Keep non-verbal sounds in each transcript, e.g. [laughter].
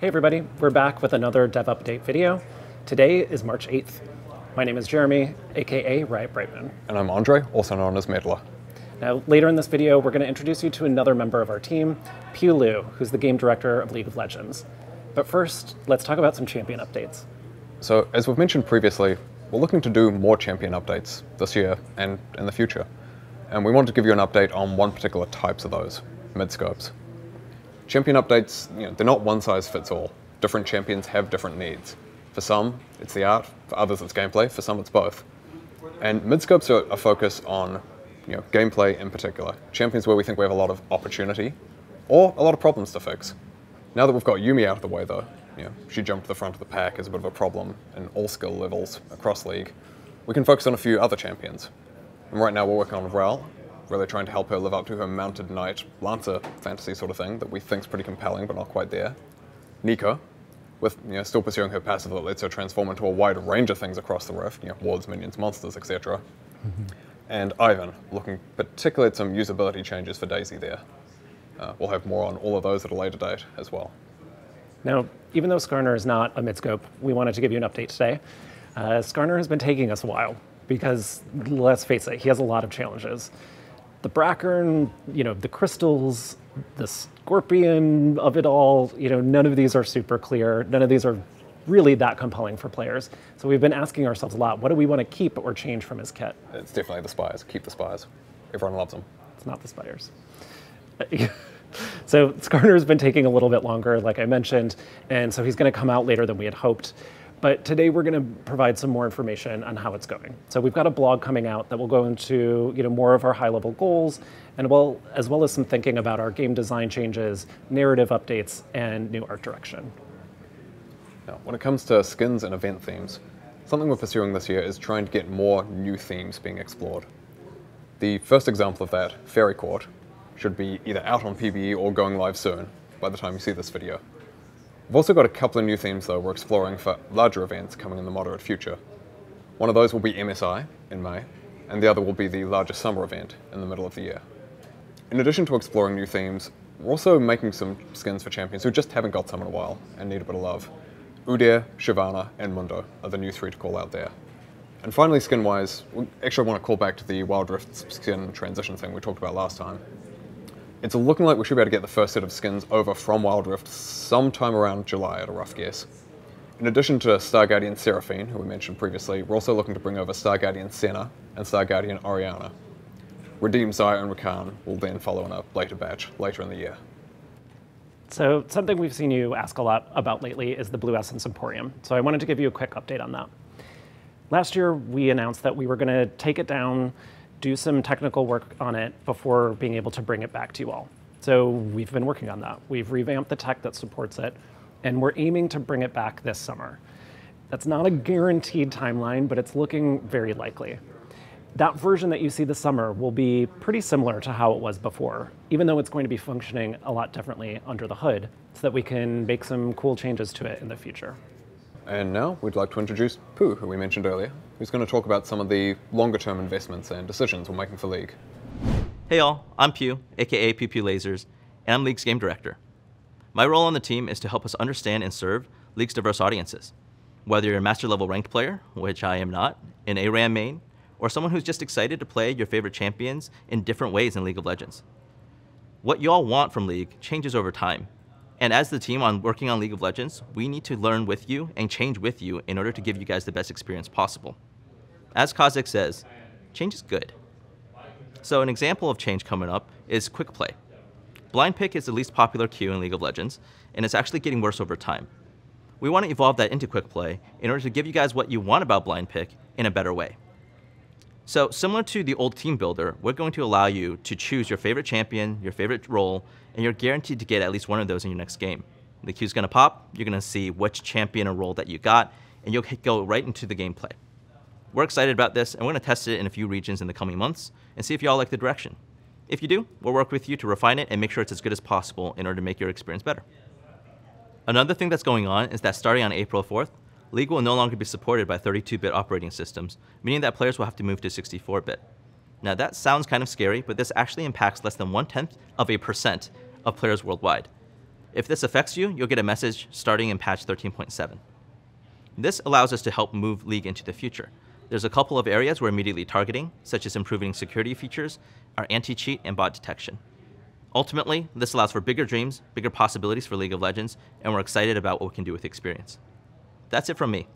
Hey everybody, we're back with another Dev Update video. Today is March 8th. My name is Jeremy, aka Riot Brightmoon. And I'm Andre, also known as Meddler. Now, later in this video, we're going to introduce you to another member of our team, Pu Liu, who's the game director of League of Legends. But first, let's talk about some champion updates. So, as we've mentioned previously, we're looking to do more champion updates this year and in the future. And we wanted to give you an update on one particular types of those, mid-scopes. Champion updates, you know, they're not one size fits all. Different champions have different needs. For some, it's the art, for others it's gameplay, for some it's both. And mid-scopes are a focus on you know, gameplay in particular. Champions where we think we have a lot of opportunity, or a lot of problems to fix. Now that we've got Yuumi out of the way though, you know, she jumped to the front of the pack as a bit of a problem in all skill levels across League, we can focus on a few other champions. And right now we're working on Rell, really trying to help her live up to her mounted knight, lancer fantasy sort of thing that we think's pretty compelling but not quite there. Neeko, with you know, still pursuing her passive that lets her transform into a wide range of things across the rift, you know, wards, minions, monsters, etc. Mm-hmm. And Ivern, looking particularly at some usability changes for Daisy there. Uh, we'll have more on all of those at a later date as well. Now, even though Skarner is not a midscope, we wanted to give you an update today. Uh, Skarner has been taking us a while because, let's face it, he has a lot of challenges the Brackern, you know, the crystals, the scorpion of it all, you know, none of these are super clear. None of these are really that compelling for players. So we've been asking ourselves a lot, what do we want to keep or change from his kit? It's definitely the spires. Keep the spires. Everyone loves them. It's not the spires. [laughs] so Skarner has been taking a little bit longer, like I mentioned, and so he's going to come out later than we had hoped. But today we're going to provide some more information on how it's going. So we've got a blog coming out that will go into you know more of our high-level goals, and well as well as some thinking about our game design changes, narrative updates, and new art direction. Now, when it comes to skins and event themes, something we're pursuing this year is trying to get more new themes being explored. The first example of that, Fairy Court, should be either out on PBE or going live soon by the time you see this video. We've also got a couple of new themes though we're exploring for larger events coming in the moderate future. One of those will be MSI in May, and the other will be the largest summer event in the middle of the year. In addition to exploring new themes, we're also making some skins for champions who just haven't got some in a while and need a bit of love. Udyr, Shyvana, and Mundo are the new three to call out there. And finally, skin-wise, we actually want to call back to the Wild Rift skin transition thing we talked about last time. It's looking like we should be able to get the first set of skins over from Wild Rift sometime around July at a rough guess. In addition to Star Guardian Seraphine, who we mentioned previously, we're also looking to bring over Star Guardian Senna and Star Guardian Orianna. Redeem Xayah and Rakan will then follow in a later batch later in the year. So something we've seen you ask a lot about lately is the Blue Essence Emporium. So I wanted to give you a quick update on that. Last year, we announced that we were going to take it down do some technical work on it before being able to bring it back to you all. So we've been working on that. We've revamped the tech that supports it, and we're aiming to bring it back this summer. That's not a guaranteed timeline, but it's looking very likely. That version that you see this summer will be pretty similar to how it was before, even though it's going to be functioning a lot differently under the hood, so that we can make some cool changes to it in the future. And now we'd like to introduce Pu, who we mentioned earlier, who's going to talk about some of the longer term investments and decisions we're making for League. Hey all, I'm Pu, aka Pupulasers, and I'm League's game director. My role on the team is to help us understand and serve League's diverse audiences. Whether you're a master level ranked player, which I am not, an ARAM main, or someone who's just excited to play your favorite champions in different ways in League of Legends. What y'all want from League changes over time, and as the team on working on League of Legends, we need to learn with you and change with you in order to give you guys the best experience possible. As Kozik says, change is good. So an example of change coming up is quick play. Blind pick is the least popular queue in League of Legends, and it's actually getting worse over time. We want to evolve that into quick play in order to give you guys what you want about blind pick in a better way. So similar to the old team builder, we're going to allow you to choose your favorite champion, your favorite role, and you're guaranteed to get at least one of those in your next game. The queue's gonna pop, you're gonna see which champion or role that you got, and you'll go right into the gameplay. We're excited about this, and we're gonna test it in a few regions in the coming months, and see if y'all like the direction. If you do, we'll work with you to refine it and make sure it's as good as possible in order to make your experience better. Another thing that's going on is that starting on April 4th, League will no longer be supported by 32-bit operating systems, meaning that players will have to move to 64-bit. Now that sounds kind of scary, but this actually impacts less than one-tenth of a percent of players worldwide. If this affects you, you'll get a message starting in patch 13.7. This allows us to help move League into the future. There's a couple of areas we're immediately targeting, such as improving security features, our anti-cheat, and bot detection. Ultimately, this allows for bigger dreams, bigger possibilities for League of Legends, and we're excited about what we can do with experience. That's it from me.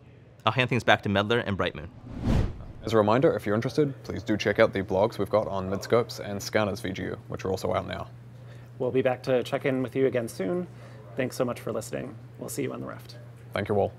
I'll hand things back to Meddler and Brightmoon. As a reminder, if you're interested, please do check out the blogs we've got on Midscopes and Skarner's VGU, which are also out now. We'll be back to check in with you again soon. Thanks so much for listening. We'll see you on the Rift. Thank you all.